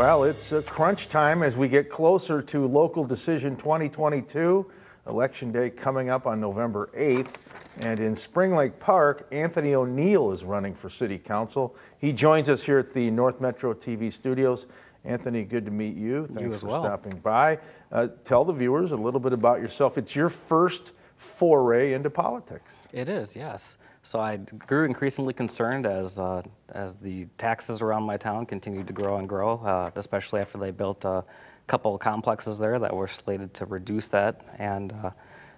Well, it's a crunch time as we get closer to local decision 2022. Election day coming up on November 8th. And in Spring Lake Park, Anthony O'Neil is running for city council. He joins us here at the North Metro TV studios. Anthony, good to meet you. Thanks you for well. stopping by. Uh, tell the viewers a little bit about yourself. It's your first foray into politics. It is, yes. So I grew increasingly concerned as uh, as the taxes around my town continued to grow and grow, uh, especially after they built a couple of complexes there that were slated to reduce that. And uh,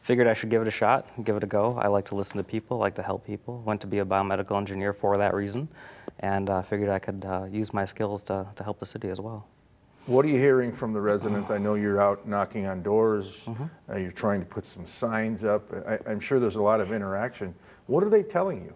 figured I should give it a shot, give it a go. I like to listen to people, like to help people. Went to be a biomedical engineer for that reason, and uh, figured I could uh, use my skills to, to help the city as well. What are you hearing from the residents? I know you're out knocking on doors. Uh, you're trying to put some signs up. I, I'm sure there's a lot of interaction. What are they telling you?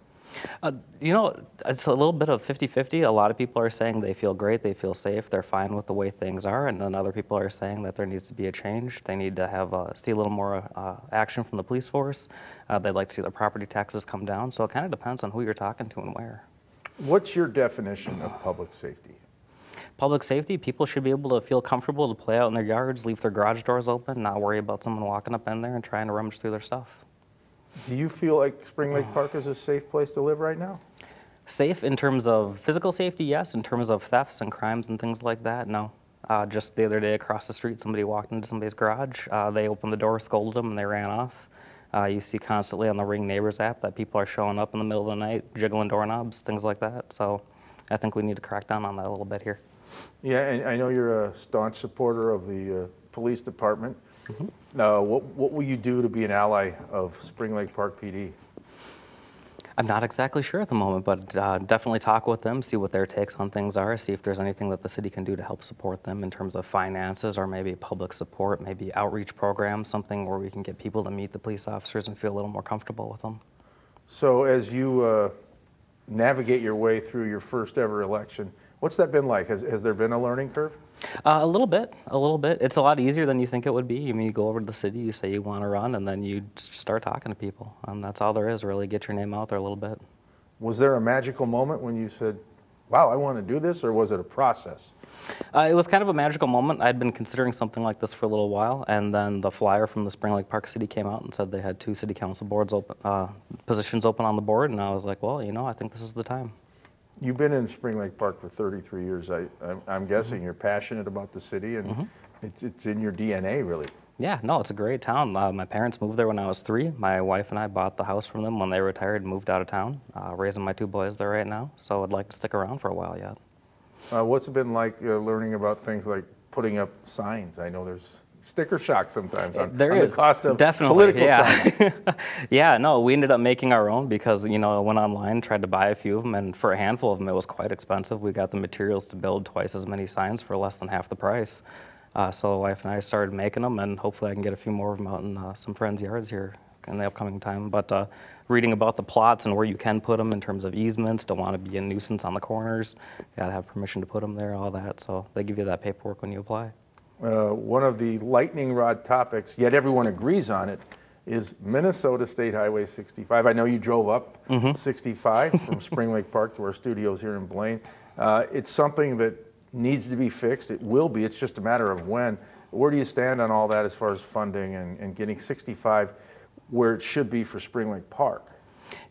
Uh, you know, it's a little bit of 50 50. A lot of people are saying they feel great, they feel safe, they're fine with the way things are, and then other people are saying that there needs to be a change. They need to have uh, see a little more uh, action from the police force. Uh, they'd like to see their property taxes come down. So it kind of depends on who you're talking to and where. What's your definition of public safety? Public safety, people should be able to feel comfortable to play out in their yards, leave their garage doors open, not worry about someone walking up in there and trying to rummage through their stuff. Do you feel like Spring Lake Park is a safe place to live right now? Safe in terms of physical safety, yes. In terms of thefts and crimes and things like that, no. Uh, just the other day across the street, somebody walked into somebody's garage. Uh, they opened the door, scolded them, and they ran off. Uh, you see constantly on the Ring Neighbors app that people are showing up in the middle of the night, jiggling doorknobs, things like that. So I think we need to crack down on that a little bit here. Yeah, and I know you're a staunch supporter of the uh, police department. Uh, what, what will you do to be an ally of Spring Lake Park PD? I'm not exactly sure at the moment, but uh, definitely talk with them, see what their takes on things are, see if there's anything that the city can do to help support them in terms of finances or maybe public support, maybe outreach programs, something where we can get people to meet the police officers and feel a little more comfortable with them. So as you uh, navigate your way through your first ever election, what's that been like? Has, has there been a learning curve? Uh, a little bit, a little bit. It's a lot easier than you think it would be. I mean, you go over to the city, you say you want to run, and then you start talking to people. And that's all there is, really. Get your name out there a little bit. Was there a magical moment when you said, wow, I want to do this, or was it a process? Uh, it was kind of a magical moment. I'd been considering something like this for a little while, and then the flyer from the Spring Lake Park City came out and said they had two city council boards open, uh, positions open on the board, and I was like, well, you know, I think this is the time. You've been in Spring Lake Park for 33 years. I, I'm, I'm guessing you're passionate about the city, and it's, it's in your DNA, really. Yeah, no, it's a great town. Uh, my parents moved there when I was three. My wife and I bought the house from them when they retired and moved out of town, uh, raising my two boys there right now. So I'd like to stick around for a while yet. Uh, what's it been like uh, learning about things like putting up signs? I know there's sticker shock sometimes on, There on is the cost of definitely, political yeah. signs. yeah, no, we ended up making our own because you know I went online, tried to buy a few of them, and for a handful of them, it was quite expensive. We got the materials to build twice as many signs for less than half the price. Uh, so the wife and I started making them, and hopefully I can get a few more of them out in uh, some friends' yards here in the upcoming time. But uh, reading about the plots and where you can put them in terms of easements, don't want to be a nuisance on the corners, got to have permission to put them there, all that. So they give you that paperwork when you apply. Uh, one of the lightning rod topics, yet everyone agrees on it, is Minnesota State Highway 65. I know you drove up Mm-hmm. 65 from Spring Lake Park to our studios here in Blaine. Uh, it's something that needs to be fixed. It will be. It's just a matter of when. Where do you stand on all that as far as funding and, and getting 65 where it should be for Spring Lake Park?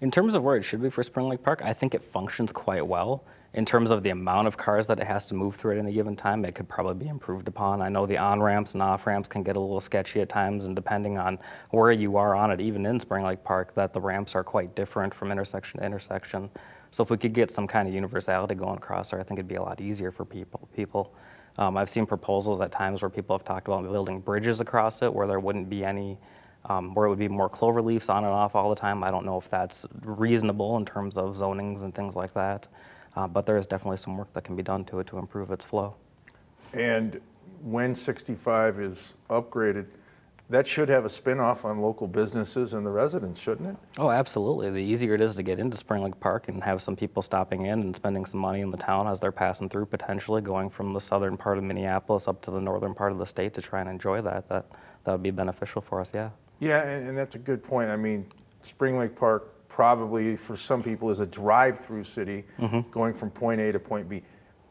In terms of where it should be for Spring Lake Park, I think it functions quite well. In terms of the amount of cars that it has to move through at any given time, it could probably be improved upon. I know the on ramps and off ramps can get a little sketchy at times, and depending on where you are on it, even in Spring Lake Park, that the ramps are quite different from intersection to intersection. So if we could get some kind of universality going across there, I think it'd be a lot easier for people. People, um, I've seen proposals at times where people have talked about building bridges across it, where there wouldn't be any um, where it would be more clover leaves on and off all the time. I don't know if that's reasonable in terms of zonings and things like that, uh, but there is definitely some work that can be done to it to improve its flow. And when 65 is upgraded, that should have a spin-off on local businesses and the residents, shouldn't it? Oh, absolutely. The easier it is to get into Spring Lake Park and have some people stopping in and spending some money in the town as they're passing through, potentially going from the southern part of Minneapolis up to the northern part of the state to try and enjoy that, that, that would be beneficial for us, yeah. Yeah, and, and that's a good point. I mean, Spring Lake Park probably for some people is a drive-through city going from point A to point B.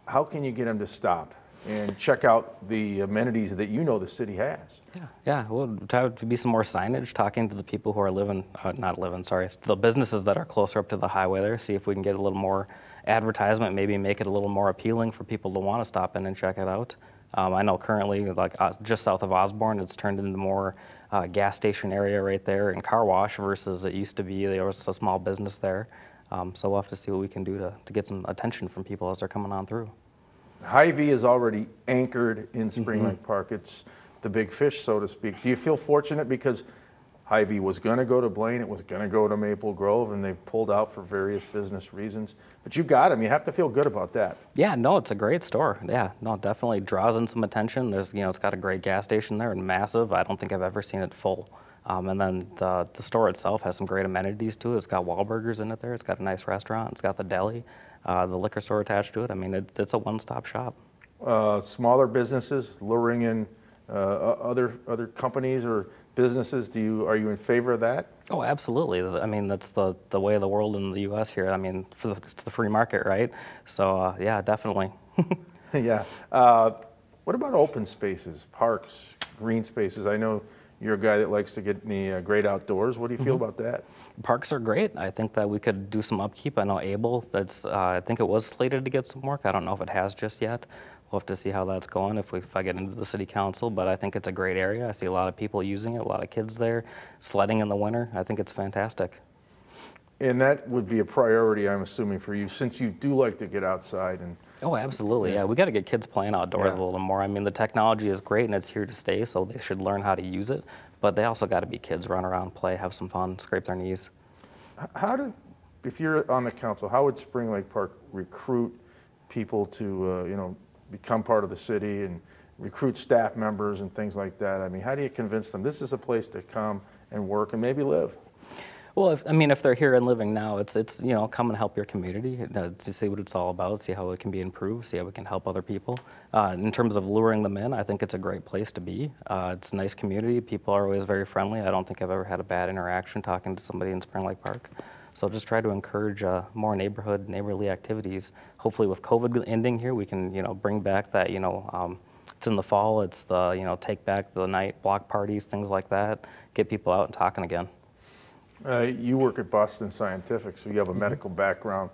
How can you get them to stop and check out the amenities that you know the city has. Yeah, yeah. Well, try to be some more signage, talking to the people who are living, uh, not living, sorry, the businesses that are closer up to the highway there. See if we can get a little more advertisement, maybe make it a little more appealing for people to want to stop in and check it out. Um, I know currently, like uh, just south of Osborne, it's turned into more uh, gas station area right there and car wash versus it used to be there was a small business there. Um, so we'll have to see what we can do to, to get some attention from people as they're coming on through. Hy-Vee is already anchored in Spring Mm-hmm. Lake Park. It's the big fish, so to speak. Do you feel fortunate because Hy-Vee was going to go to Blaine, it was going to go to Maple Grove, and they pulled out for various business reasons? But you've got them. You have to feel good about that. Yeah, no, it's a great store. Yeah, no, it definitely draws in some attention. There's, you know, it's got a great gas station there and massive. I don't think I've ever seen it full. Um, and then the, the store itself has some great amenities to it. It's got Wahlburgers in it there. It's got a nice restaurant. It's got the deli, uh, the liquor store attached to it. I mean, it, it's a one-stop shop. Uh, smaller businesses luring in uh, other other companies or businesses. Do you are you in favor of that? Oh, absolutely. I mean, that's the, the way of the world in the U.S. here. I mean, for the, it's the free market, right? So, uh, yeah, definitely. yeah. Uh, what about open spaces, parks, green spaces? I know you're a guy that likes to get in the uh, great outdoors. What do you feel about that? Parks are great. I think that we could do some upkeep. I know Able, that's, uh, I think it was slated to get some work. I don't know if it has just yet. We'll have to see how that's going if, we, if I get into the city council, but I think it's a great area. I see a lot of people using it, a lot of kids there, sledding in the winter. I think it's fantastic. And that would be a priority, I'm assuming, for you, since you do like to get outside and. Oh, absolutely. Yeah, we got to get kids playing outdoors Yeah. a little more. I mean, the technology is great and it's here to stay, so they should learn how to use it. But they also got to be kids, run around, play, have some fun, scrape their knees. How do, if you're on the council, how would Spring Lake Park recruit people to, uh, you know, become part of the city and recruit staff members and things like that? I mean, how do you convince them this is a place to come and work and maybe live? Well, if, I mean, if they're here and living now, it's it's you know come and help your community uh, to see what it's all about, see how it can be improved, see how we can help other people. Uh, in terms of luring them in, I think it's a great place to be. Uh, it's a nice community. People are always very friendly. I don't think I've ever had a bad interaction talking to somebody in Spring Lake Park. So just try to encourage uh, more neighborhood, neighborly activities. Hopefully, with COVID ending here, we can you know bring back that you know. Um, it's in the fall. It's the you know take back the night block parties, things like that. Get people out and talking again. Uh, you work at Boston Scientific, so you have a medical background.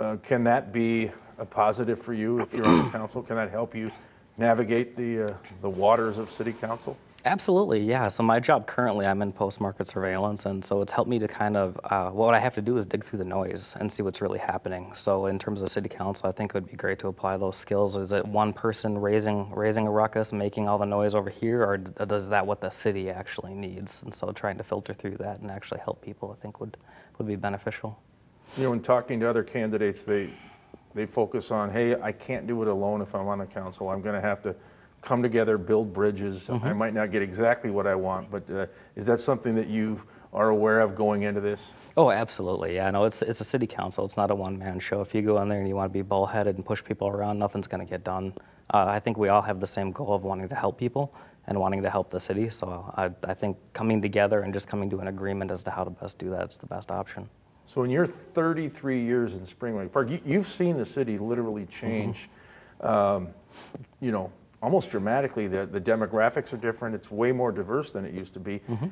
Uh, can that be a positive for you if you're on the council? Can that help you navigate the, uh, the waters of city council? Absolutely, yeah. So my job currently, I'm in post-market surveillance, and so it's helped me to kind of, uh, what I have to do is dig through the noise and see what's really happening. So in terms of city council, I think it would be great to apply those skills. Is it one person raising raising a ruckus, making all the noise over here, or does that what the city actually needs? And so trying to filter through that and actually help people, I think would would be beneficial. You know, in talking to other candidates, they, they focus on, hey, I can't do it alone if I'm on the council. I'm going to have to come together, build bridges. I might not get exactly what I want, but uh, is that something that you are aware of going into this? Oh, absolutely. Yeah, no, it's it's a city council. It's not a one-man show. If you go in there and you want to be bullheaded and push people around, nothing's going to get done. Uh, I think we all have the same goal of wanting to help people and wanting to help the city. So I, I think coming together and just coming to an agreement as to how to best do that is the best option. So in your 33 years in Spring Lake Park, you, you've seen the city literally change, um, you know, almost dramatically. The, the demographics are different. It's way more diverse than it used to be. Mm-hmm.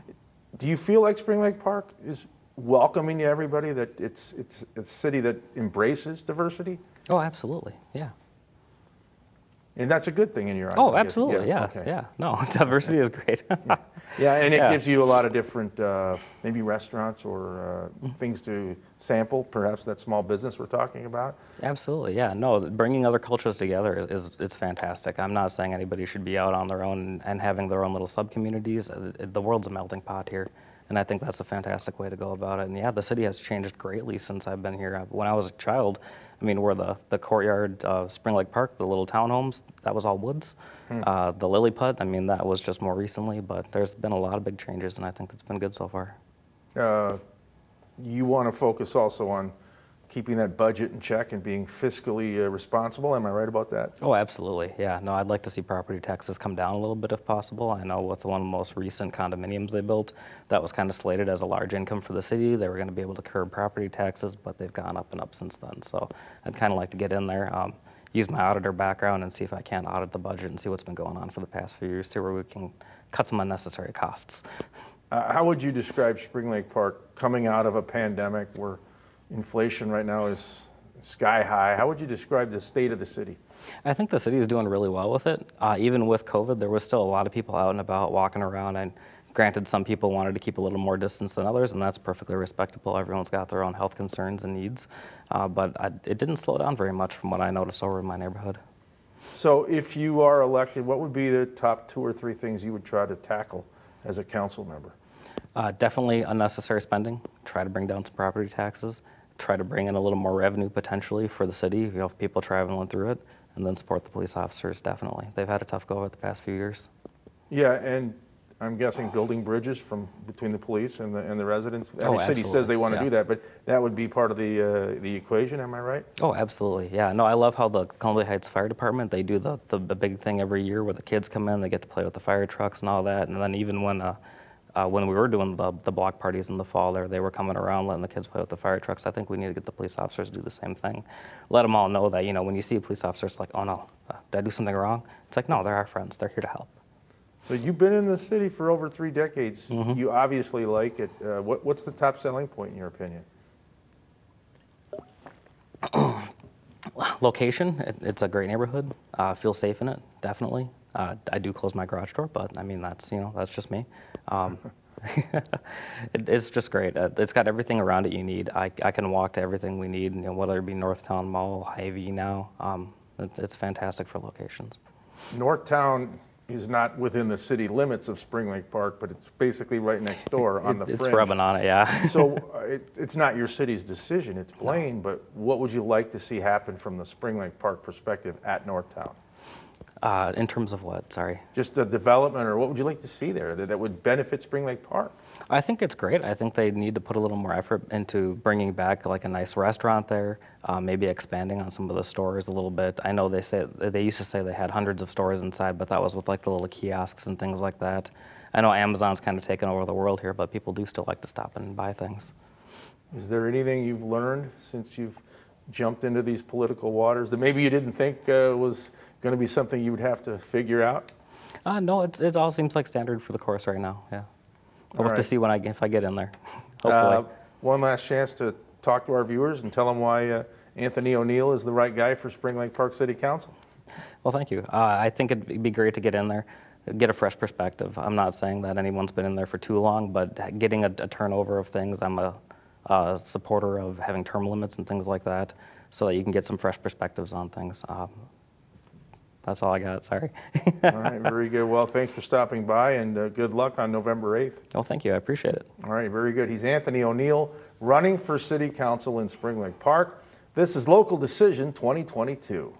Do you feel like Spring Lake Park is welcoming to everybody, that it's, it's, it's a city that embraces diversity? Oh, absolutely. Yeah. And that's a good thing in your eyes. Oh, absolutely. yes. okay. Yeah. No, diversity is great. Yeah, and it Yeah. gives you a lot of different, uh, maybe restaurants or uh, things to sample, perhaps that small business we're talking about. Absolutely, yeah. No, bringing other cultures together is, is it's fantastic. I'm not saying anybody should be out on their own and, and having their own little sub communities. The world's a melting pot here, and I think that's a fantastic way to go about it. And yeah, the city has changed greatly since I've been here. When I was a child, I mean, where the the courtyard, uh, Spring Lake Park, the little townhomes, that was all woods. Uh, the lily put, I mean, that was just more recently, but there's been a lot of big changes, and I think it's been good so far. Uh, You want to focus also on keeping that budget in check and being fiscally uh, responsible, am I right about that? Oh, absolutely. Yeah. No, I'd like to see property taxes come down a little bit if possible. I know with one of the most recent condominiums they built, that was kind of slated as a large income for the city. They were going to be able to curb property taxes, but they've gone up and up since then. So I'd kind of like to get in there. Um, use my auditor background and see if I can't audit the budget and see what's been going on for the past few years, see where we can cut some unnecessary costs. Uh, How would you describe Spring Lake Park coming out of a pandemic where inflation right now is sky high? How would you describe the state of the city? I think the city is doing really well with it. Uh, even with COVID, there was still a lot of people out and about walking around. And granted, some people wanted to keep a little more distance than others, and that's perfectly respectable. Everyone's got their own health concerns and needs. Uh, but I, it didn't slow down very much from what I noticed over in my neighborhood. So if you are elected, what would be the top two or three things you would try to tackle as a council member? Uh, definitely unnecessary spending. Try to bring down some property taxes. Try to bring in a little more revenue potentially for the city. You know, people traveling through it, and then support the police officers. Definitely, they've had a tough go of it the past few years. Yeah, and I'm guessing building bridges from between the police and the, and the residents. Oh, Every city says they want to yeah. do that, but that would be part of the uh, the equation. Am I right? Oh, absolutely. Yeah. No, I love how the Columbia Heights Fire Department they do the, the the big thing every year where the kids come in, they get to play with the fire trucks and all that, and then even when. Uh, uh, when we were doing the, the block parties in the fall there, they were coming around letting the kids play with the fire trucks. I think we need to get the police officers to do the same thing. Let them all know that, you know, when you see a police officer, it's like, oh no, uh, did I do something wrong? It's like, no, they're our friends. They're here to help. So you've been in the city for over three decades. Mm-hmm. You obviously like it. Uh, what, what's the top selling point in your opinion? Location, it, it's a great neighborhood. Uh, feel safe in it, definitely. Uh, I do close my garage door, but I mean that's you know that's just me. Um, it, it's just great. Uh, it's got everything around it you need. I, I can walk to everything we need. You know, whether it be Northtown Mall, Hy-Vee now. Um, it, it's fantastic for locations. Northtown is not within the city limits of Spring Lake Park, but it's basically right next door on the It- it's fringe. rubbing on it, yeah. So uh, it, it's not your city's decision, it's Blaine, but what would you like to see happen from the Spring Lake Park perspective at Northtown? Uh, in terms of what? Sorry. Just the development, or what would you like to see there that, that would benefit Spring Lake Park? I think it's great. I think they need to put a little more effort into bringing back like a nice restaurant there, uh, maybe expanding on some of the stores a little bit. I know they say they used to say they had hundreds of stores inside, but that was with like the little kiosks and things like that. I know Amazon's kind of taken over the world here, but people do still like to stop and buy things. Is there anything you've learned since you've jumped into these political waters that maybe you didn't think uh, was going to be something you would have to figure out? Uh, no, it's, it all seems like standard for the course right now. Yeah, I'll have to see when I if I get in there. Hopefully. Uh, one last chance to talk to our viewers and tell them why uh, Anthony O'Neil is the right guy for Spring Lake Park City Council. Well, thank you. Uh, I think it'd be great to get in there, get a fresh perspective. I'm not saying that anyone's been in there for too long, but getting a, a turnover of things, I'm a, a supporter of having term limits and things like that so that you can get some fresh perspectives on things. Um, that's all I got. Sorry. All right, very good. Well, thanks for stopping by and uh, good luck on November 8th. well, thank you. I appreciate it. All right, very good. He's Anthony O'Neil, running for City Council in Spring Lake Park. This is Local Decision 2022.